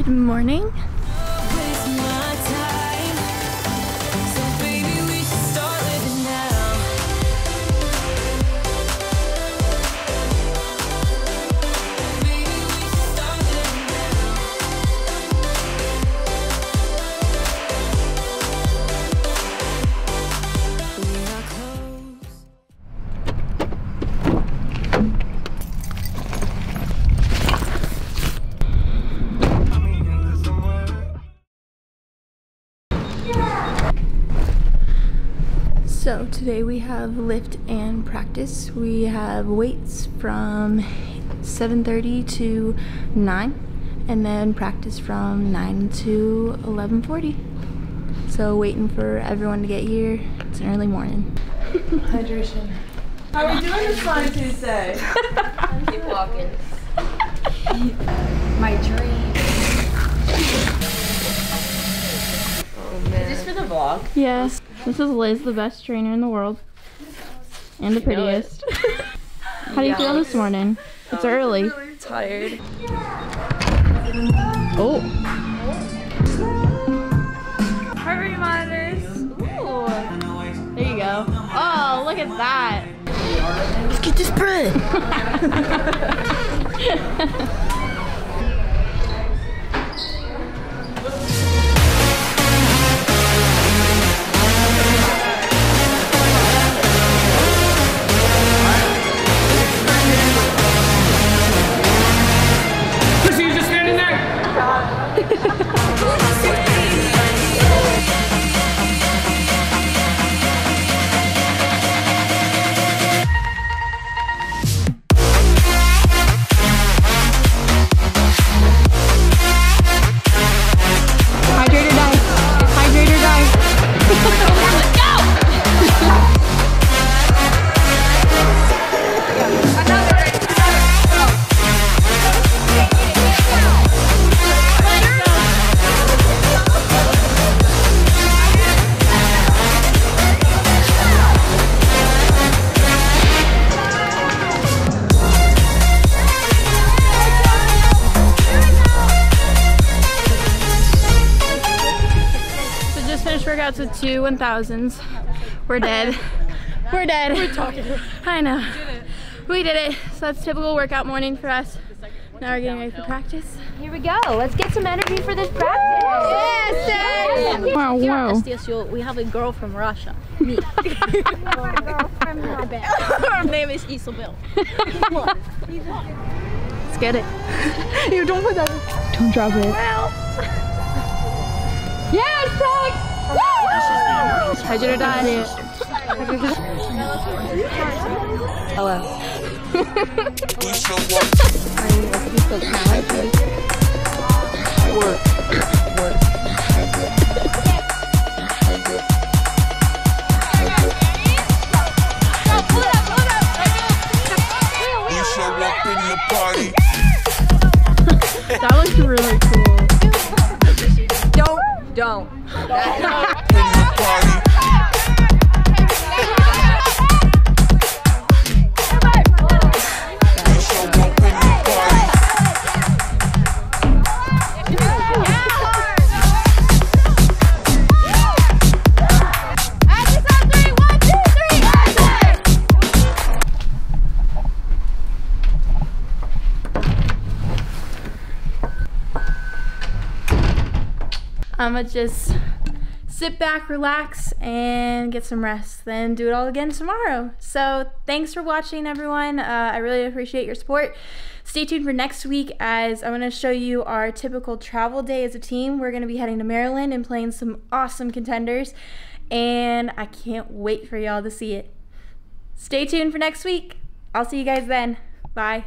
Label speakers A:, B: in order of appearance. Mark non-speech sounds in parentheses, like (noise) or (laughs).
A: Good morning. So today we have lift and practice. We have weights from 7.30 to 9 and then practice from 9 to 11.40. So waiting for everyone to get here. It's an early morning.
B: Hydration. How are we doing this fine Tuesday? (laughs)
C: Keep walking. (laughs) My dream. Oh man. Is this for the vlog?
A: Yes. This is Liz, the best trainer in the world. And the prettiest. (laughs) How do you feel this morning? It's early.
C: Really tired.
A: Oh.
B: Heart rate monitors.
A: Ooh. There you go. Oh, look at that.
C: Let's get this bread. (laughs) (laughs)
D: just
A: finished with two 1000s. We're dead. We're dead. We're talking. I know. We did it. So that's typical workout morning for us. Now we're getting ready for practice.
C: Here we go. Let's get some energy for this practice.
A: Yes, Wow, wow.
E: Anastasia, we have a girl from Russia. Me. (laughs) (laughs) Her name is Isabel.
A: Let's get it. (laughs) you don't put that. Don't drop it. Yes, Doug! Or die. Hello.
F: You show up in the party.
A: That looks really cool.
C: Don't, don't. (laughs)
A: I'm gonna just sit back, relax, and get some rest. Then do it all again tomorrow. So thanks for watching, everyone. Uh, I really appreciate your support. Stay tuned for next week as I'm gonna show you our typical travel day as a team. We're gonna be heading to Maryland and playing some awesome contenders, and I can't wait for y'all to see it. Stay tuned for next week. I'll see you guys then. Bye.